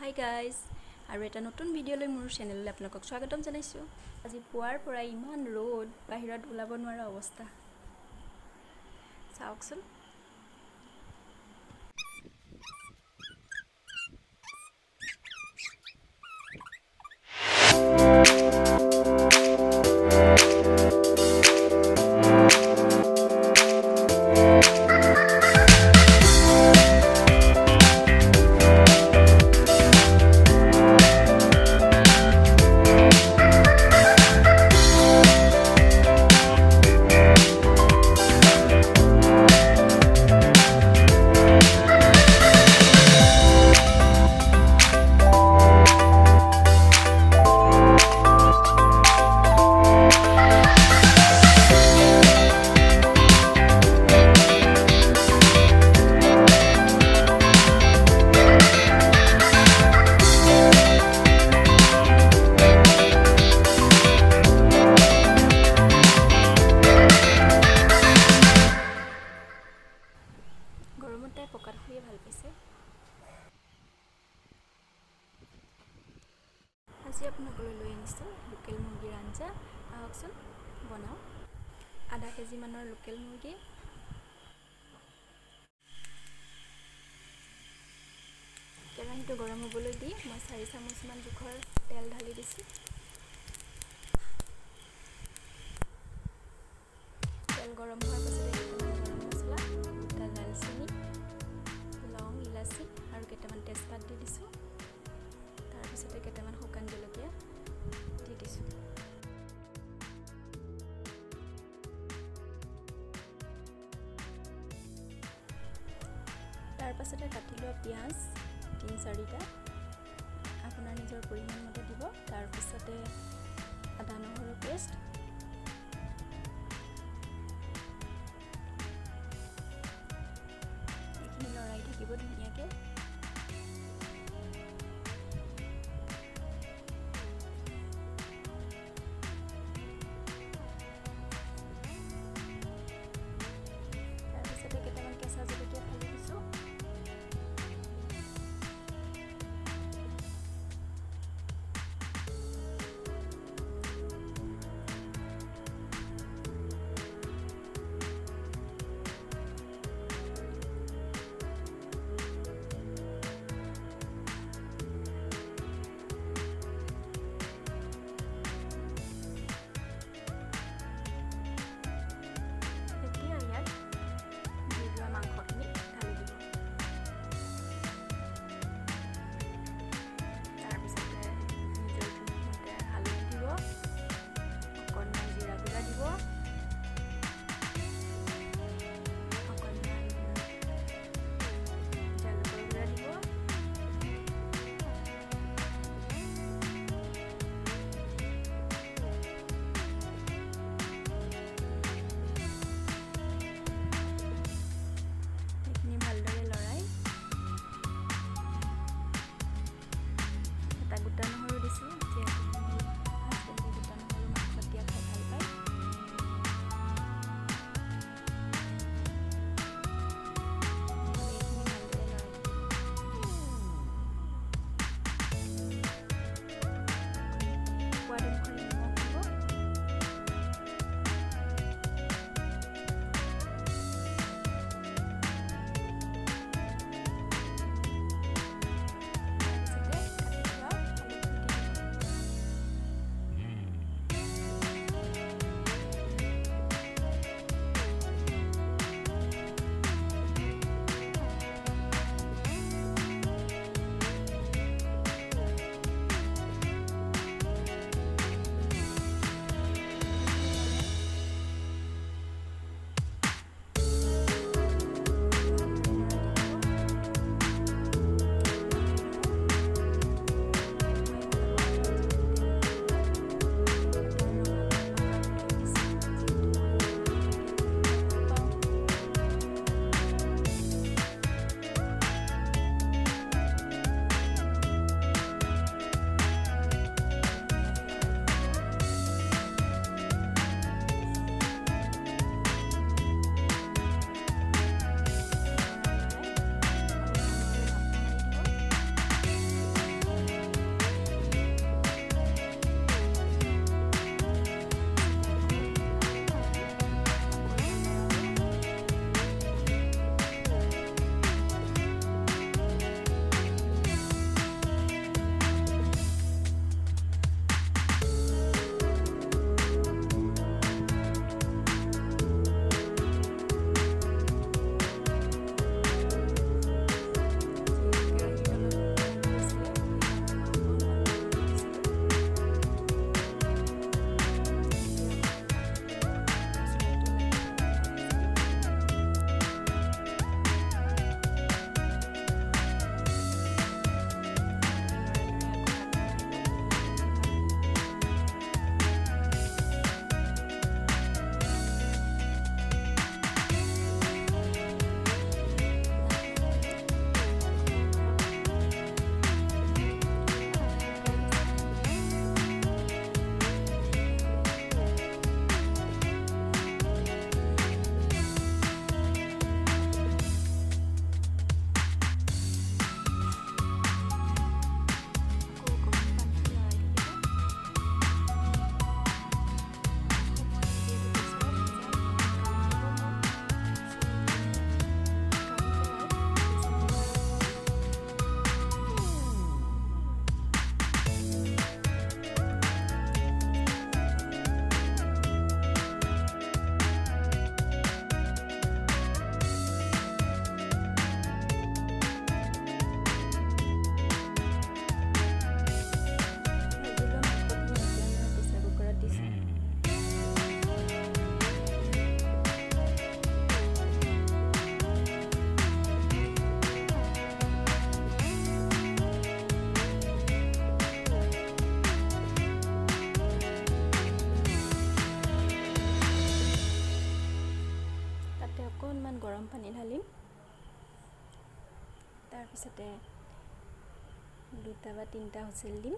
Hi guys আৰু এটা নতুন ভিডিঅ'লৈ মোৰ চেনেললৈ আপোনালোকক স্বাগতম জনাইছোঁ। আজি পুৱাৰ পৰা ইমান ৰ'দ বাহিৰত ওলাব নোৱাৰা অৱস্থা। চাওকচোন। বনাওঁ। আধা কেজিমানৰ লোকেল মুৰ্গী। কেৰাহীটো গৰম হ'বলৈ দি মই চাৰি চামুচমান জোখৰ তেল ঢালি দিছোঁ। তাৰপাছতে কাটি লোৱা পিঁয়াজ তিনি চাৰিটা। আপোনাৰ নিজৰ পৰিমাণ মতে দিব। তাৰপিছতে দুটা বা তিনিটা হুইচেল দিম।